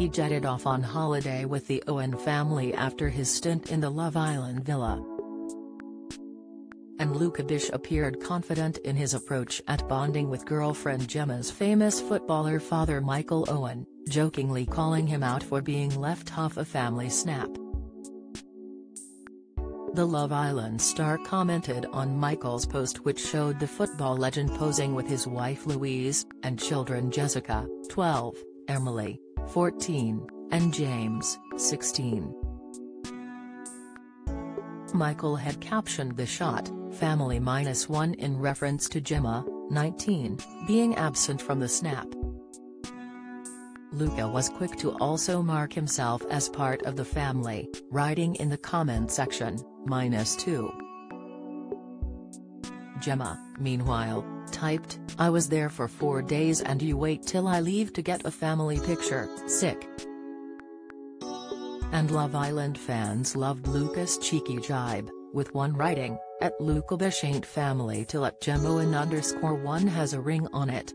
he jetted off on holiday with the Owen family after his stint in the Love Island villa. And Luca Bish appeared confident in his approach at bonding with girlfriend Gemma's famous footballer father Michael Owen, jokingly calling him out for being left off a family snap. The Love Island star commented on Michael's post which showed the football legend posing with his wife Louise, and children Jessica, 12, Emily, 14, and James, 16. Michael had captioned the shot, family minus one in reference to Gemma, 19, being absent from the snap. Luca was quick to also mark himself as part of the family, writing in the comment section, minus 2. Gemma, meanwhile, typed, I was there for four days and you wait till I leave to get a family picture, sick. And Love Island fans loved Luca's cheeky jibe, with one writing, at Luca Bish ain't family till at Gemoan underscore one has a ring on it.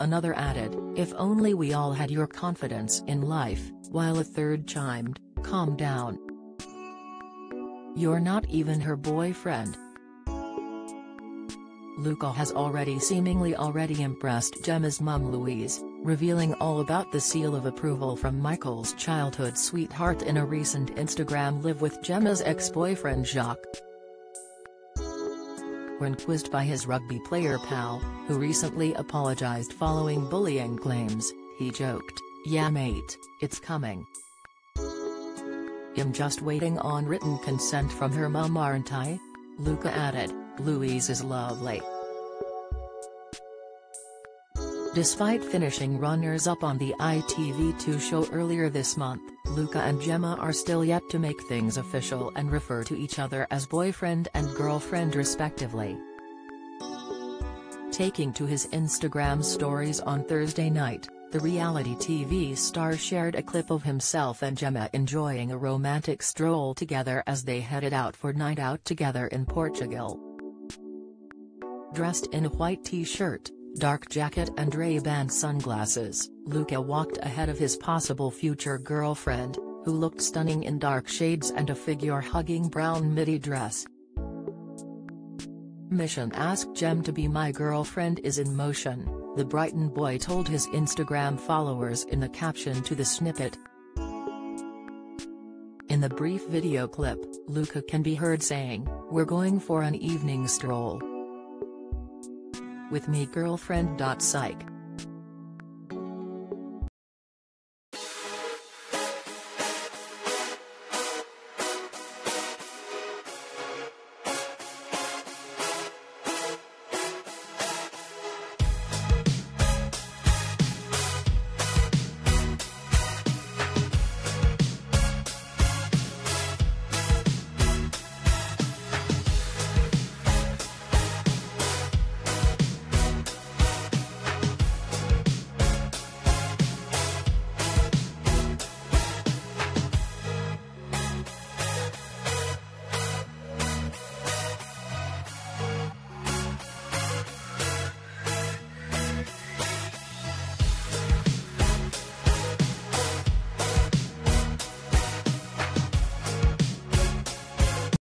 Another added, if only we all had your confidence in life, while a third chimed, calm down. You're not even her boyfriend. Luca has already seemingly already impressed Gemma's mum Louise, revealing all about the seal of approval from Michael's childhood sweetheart in a recent Instagram live with Gemma's ex-boyfriend Jacques. When quizzed by his rugby player pal, who recently apologized following bullying claims, he joked, yeah mate, it's coming. I'm just waiting on written consent from her mum aren't I? Luca added, Louise is lovely. Despite finishing runners-up on the ITV2 show earlier this month, Luca and Gemma are still yet to make things official and refer to each other as boyfriend and girlfriend respectively. Taking to his Instagram stories on Thursday night, the reality TV star shared a clip of himself and Gemma enjoying a romantic stroll together as they headed out for night out together in Portugal. Dressed in a white t-shirt, dark jacket and Ray-Ban sunglasses, Luca walked ahead of his possible future girlfriend, who looked stunning in dark shades and a figure-hugging brown midi dress. Mission Ask Gem to be my girlfriend is in motion, the Brighton boy told his Instagram followers in the caption to the snippet. In the brief video clip, Luca can be heard saying, We're going for an evening stroll with me girlfriend. Psych.